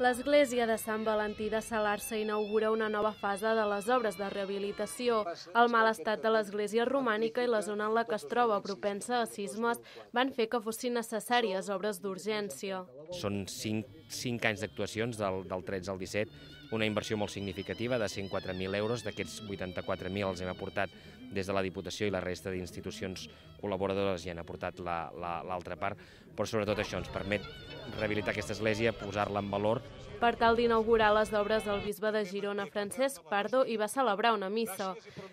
L'església de Sant Valentí de Salarsa inaugura una nova fase de les obres de rehabilitació. El mal estat de l'església romànica i la zona en la que es troba propensa a sismes van fer que fossin necessàries obres d'urgència. Són 5, 5 anys d'actuacions del, del 13 al 17, una inversió molt significativa de 104.000 euros, d'aquests 84.000 els hem aportat des de la Diputació i la resta d'institucions col·laboradores hi han aportat l'altra la, la, part, però sobretot això ens permet rehabilitar aquesta església, posar-la en valor. Per tal d'inaugurar les obres del bisbe de Girona, Francesc Pardo, hi va celebrar una missa.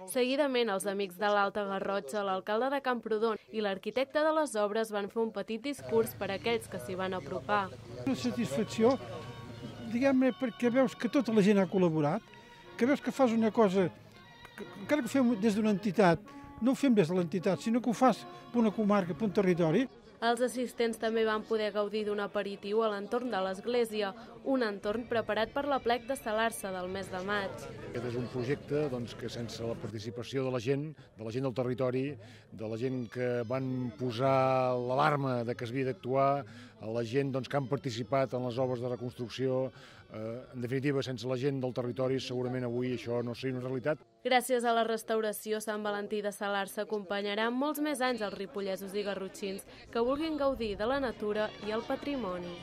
Seguidament, els amics de l'Alta Garrotxa, l'alcalde de Camprodon i l'arquitecte de les obres van fer un petit discurs per a aquells que s'hi van apropar. Una satisfacció, diguem-ne, perquè veus que tota la gent ha col·laborat, que veus que fas una cosa, que, encara que fem des d'una entitat, no ho fem des de l'entitat, sinó que ho fas per una comarca, per un territori, els assistents també van poder gaudir d'un aperitiu a l'entorn de l'església, un entorn preparat per la plec de Salarsa del mes de maig. Aquest és un projecte doncs, que sense la participació de la gent, de la gent del territori, de la gent que van posar l'alarma de que es havia d'actuar, a la gent doncs, que han participat en les obres de reconstrucció, eh, en definitiva, sense la gent del territori segurament avui això no seria una realitat. Gràcies a la restauració, Sant Valentí de Salar s'acompanyarà molts més anys als ripollesos i garrotxins que vulguin gaudir de la natura i el patrimoni.